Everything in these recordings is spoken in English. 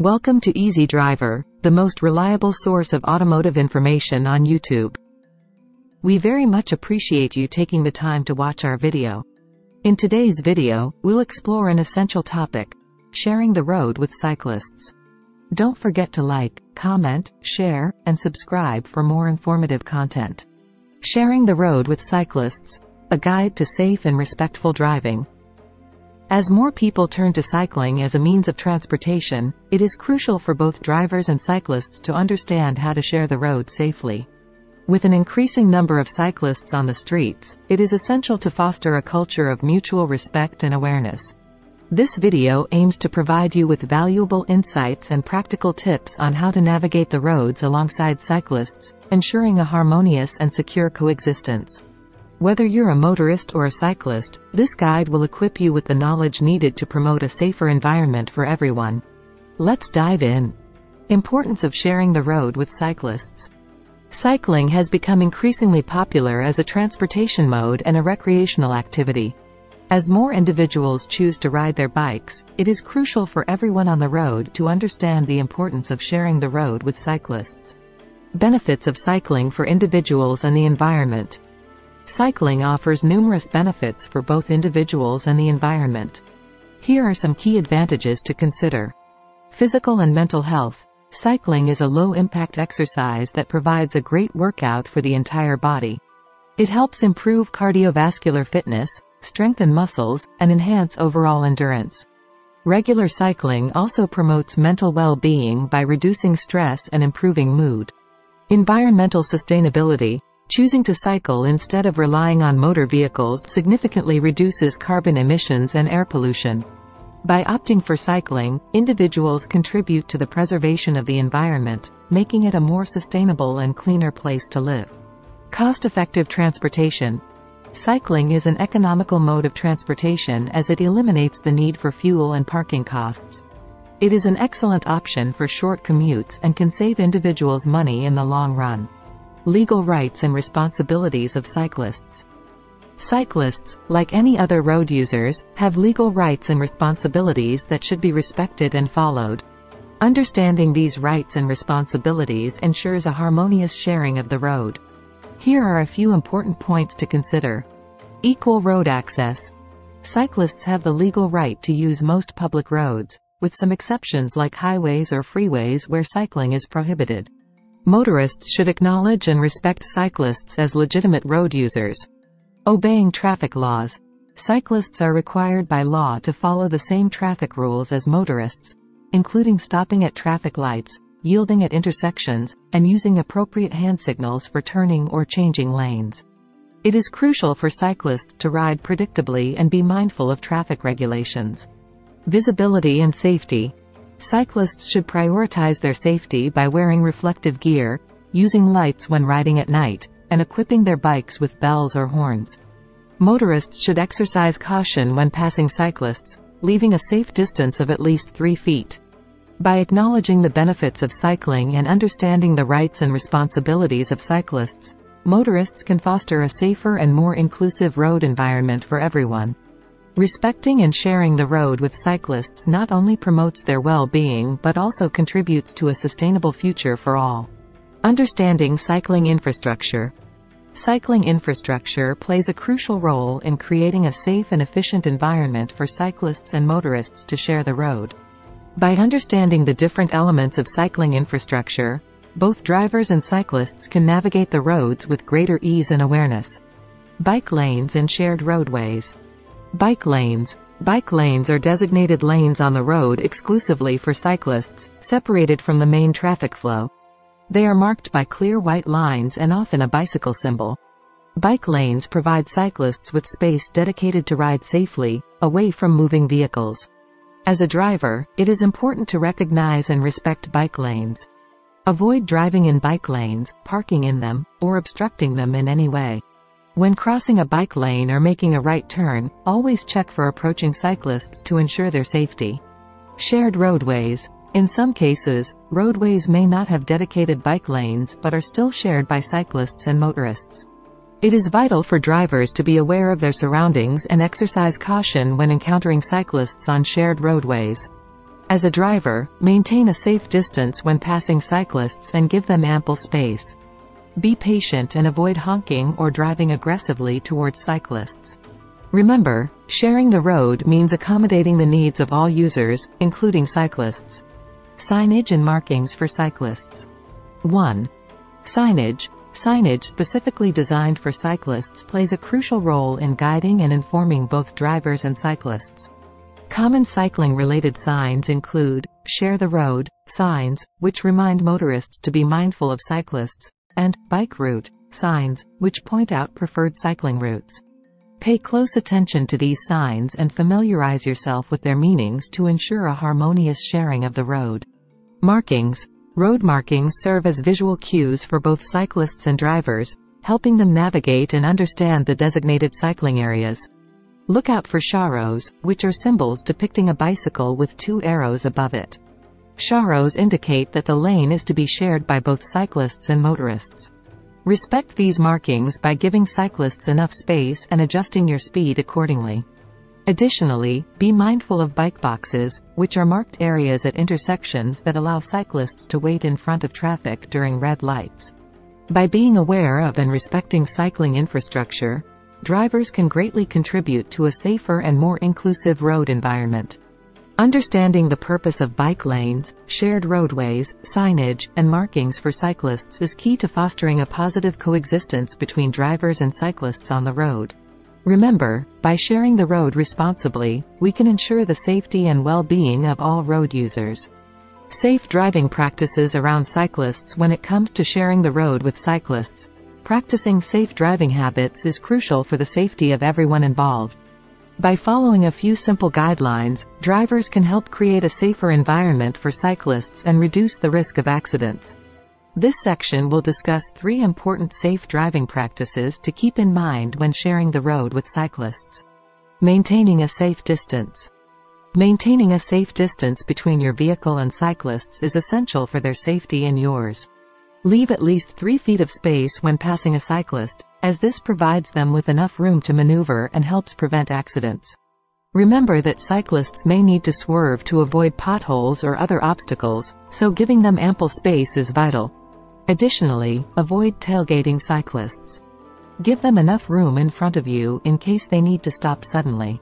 Welcome to Easy Driver, the most reliable source of automotive information on YouTube. We very much appreciate you taking the time to watch our video. In today's video, we'll explore an essential topic, sharing the road with cyclists. Don't forget to like, comment, share, and subscribe for more informative content. Sharing the road with cyclists, a guide to safe and respectful driving. As more people turn to cycling as a means of transportation, it is crucial for both drivers and cyclists to understand how to share the road safely. With an increasing number of cyclists on the streets, it is essential to foster a culture of mutual respect and awareness. This video aims to provide you with valuable insights and practical tips on how to navigate the roads alongside cyclists, ensuring a harmonious and secure coexistence. Whether you're a motorist or a cyclist, this guide will equip you with the knowledge needed to promote a safer environment for everyone. Let's dive in. Importance of sharing the road with cyclists. Cycling has become increasingly popular as a transportation mode and a recreational activity. As more individuals choose to ride their bikes, it is crucial for everyone on the road to understand the importance of sharing the road with cyclists. Benefits of cycling for individuals and the environment. Cycling offers numerous benefits for both individuals and the environment. Here are some key advantages to consider. Physical and mental health. Cycling is a low-impact exercise that provides a great workout for the entire body. It helps improve cardiovascular fitness, strengthen muscles, and enhance overall endurance. Regular cycling also promotes mental well-being by reducing stress and improving mood. Environmental sustainability. Choosing to cycle instead of relying on motor vehicles significantly reduces carbon emissions and air pollution. By opting for cycling, individuals contribute to the preservation of the environment, making it a more sustainable and cleaner place to live. Cost-effective transportation. Cycling is an economical mode of transportation as it eliminates the need for fuel and parking costs. It is an excellent option for short commutes and can save individuals money in the long run. Legal rights and responsibilities of cyclists. Cyclists, like any other road users, have legal rights and responsibilities that should be respected and followed. Understanding these rights and responsibilities ensures a harmonious sharing of the road. Here are a few important points to consider. Equal road access. Cyclists have the legal right to use most public roads, with some exceptions like highways or freeways where cycling is prohibited. Motorists should acknowledge and respect cyclists as legitimate road users. Obeying traffic laws. Cyclists are required by law to follow the same traffic rules as motorists, including stopping at traffic lights, yielding at intersections, and using appropriate hand signals for turning or changing lanes. It is crucial for cyclists to ride predictably and be mindful of traffic regulations. Visibility and safety. Cyclists should prioritize their safety by wearing reflective gear, using lights when riding at night, and equipping their bikes with bells or horns. Motorists should exercise caution when passing cyclists, leaving a safe distance of at least 3 feet. By acknowledging the benefits of cycling and understanding the rights and responsibilities of cyclists, motorists can foster a safer and more inclusive road environment for everyone. Respecting and sharing the road with cyclists not only promotes their well-being but also contributes to a sustainable future for all. Understanding cycling infrastructure. Cycling infrastructure plays a crucial role in creating a safe and efficient environment for cyclists and motorists to share the road. By understanding the different elements of cycling infrastructure, both drivers and cyclists can navigate the roads with greater ease and awareness. Bike lanes and shared roadways. Bike lanes. Bike lanes are designated lanes on the road exclusively for cyclists, separated from the main traffic flow. They are marked by clear white lines and often a bicycle symbol. Bike lanes provide cyclists with space dedicated to ride safely, away from moving vehicles. As a driver, it is important to recognize and respect bike lanes. Avoid driving in bike lanes, parking in them, or obstructing them in any way. When crossing a bike lane or making a right turn, always check for approaching cyclists to ensure their safety. Shared roadways. In some cases, roadways may not have dedicated bike lanes but are still shared by cyclists and motorists. It is vital for drivers to be aware of their surroundings and exercise caution when encountering cyclists on shared roadways. As a driver, maintain a safe distance when passing cyclists and give them ample space. Be patient and avoid honking or driving aggressively towards cyclists. Remember, sharing the road means accommodating the needs of all users, including cyclists. Signage and markings for cyclists. 1. Signage. Signage specifically designed for cyclists plays a crucial role in guiding and informing both drivers and cyclists. Common cycling-related signs include, share the road, signs, which remind motorists to be mindful of cyclists, and, bike route, signs, which point out preferred cycling routes. Pay close attention to these signs and familiarize yourself with their meanings to ensure a harmonious sharing of the road. Markings. Road markings serve as visual cues for both cyclists and drivers, helping them navigate and understand the designated cycling areas. Look out for sharrows, which are symbols depicting a bicycle with two arrows above it. Sharrows indicate that the lane is to be shared by both cyclists and motorists. Respect these markings by giving cyclists enough space and adjusting your speed accordingly. Additionally, be mindful of bike boxes, which are marked areas at intersections that allow cyclists to wait in front of traffic during red lights. By being aware of and respecting cycling infrastructure, drivers can greatly contribute to a safer and more inclusive road environment. Understanding the purpose of bike lanes, shared roadways, signage, and markings for cyclists is key to fostering a positive coexistence between drivers and cyclists on the road. Remember, by sharing the road responsibly, we can ensure the safety and well-being of all road users. Safe driving practices around cyclists When it comes to sharing the road with cyclists, practicing safe driving habits is crucial for the safety of everyone involved. By following a few simple guidelines, drivers can help create a safer environment for cyclists and reduce the risk of accidents. This section will discuss three important safe driving practices to keep in mind when sharing the road with cyclists. Maintaining a safe distance. Maintaining a safe distance between your vehicle and cyclists is essential for their safety and yours. Leave at least 3 feet of space when passing a cyclist, as this provides them with enough room to maneuver and helps prevent accidents. Remember that cyclists may need to swerve to avoid potholes or other obstacles, so giving them ample space is vital. Additionally, avoid tailgating cyclists. Give them enough room in front of you in case they need to stop suddenly.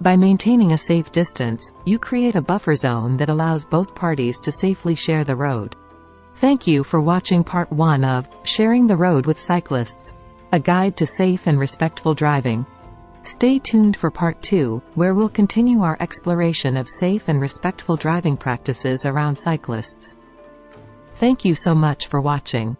By maintaining a safe distance, you create a buffer zone that allows both parties to safely share the road. Thank you for watching part 1 of Sharing the Road with Cyclists, a guide to safe and respectful driving. Stay tuned for part 2, where we'll continue our exploration of safe and respectful driving practices around cyclists. Thank you so much for watching.